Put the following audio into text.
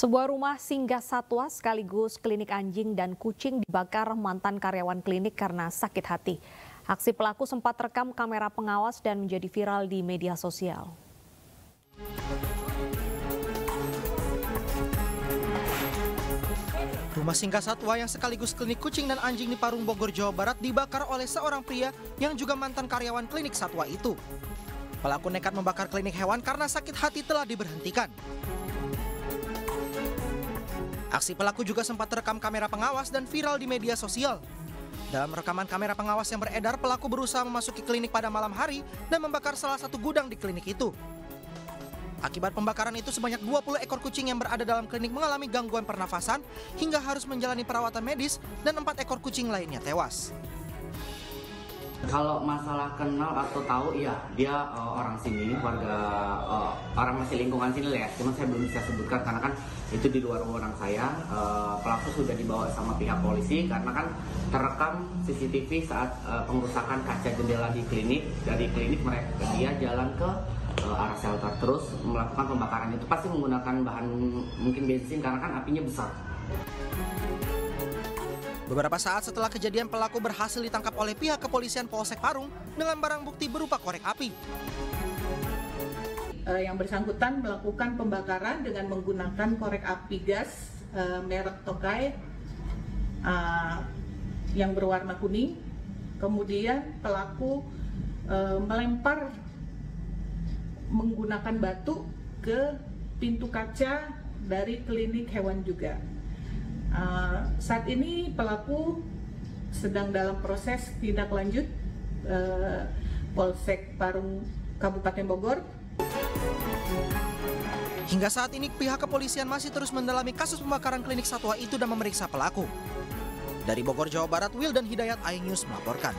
Sebuah rumah singgah satwa sekaligus klinik anjing dan kucing dibakar mantan karyawan klinik karena sakit hati. Aksi pelaku sempat rekam kamera pengawas dan menjadi viral di media sosial. Rumah singgah satwa yang sekaligus klinik kucing dan anjing di Parung Bogor, Jawa Barat dibakar oleh seorang pria yang juga mantan karyawan klinik satwa itu. Pelaku nekat membakar klinik hewan karena sakit hati telah diberhentikan. Aksi pelaku juga sempat terekam kamera pengawas dan viral di media sosial. Dalam rekaman kamera pengawas yang beredar, pelaku berusaha memasuki klinik pada malam hari dan membakar salah satu gudang di klinik itu. Akibat pembakaran itu sebanyak 20 ekor kucing yang berada dalam klinik mengalami gangguan pernafasan hingga harus menjalani perawatan medis dan empat ekor kucing lainnya tewas. Kalau masalah kenal atau tahu, ya dia uh, orang sini, warga uh, orang masih lingkungan sini lah ya. Cuma saya belum bisa sebutkan karena kan itu di luar wewenang saya. Uh, pelaku sudah dibawa sama pihak polisi karena kan terekam CCTV saat uh, pengerusakan kaca jendela di klinik. Dari klinik mereka dia jalan ke uh, arah shelter terus melakukan pembakaran itu pasti menggunakan bahan mungkin bensin karena kan apinya besar. Beberapa saat setelah kejadian pelaku berhasil ditangkap oleh pihak kepolisian Polsek Parung dengan barang bukti berupa korek api. Uh, yang bersangkutan melakukan pembakaran dengan menggunakan korek api gas uh, merek Tokai uh, yang berwarna kuning. Kemudian pelaku melempar menggunakan batu ke pintu kaca dari klinik hewan juga. Uh, saat ini pelaku sedang dalam proses tindak lanjut uh, Polsek Parung Kabupaten Bogor. Hingga saat ini pihak kepolisian masih terus mendalami kasus pembakaran klinik satwa itu dan memeriksa pelaku. Dari Bogor, Jawa Barat, Will dan Hidayat iNews melaporkan.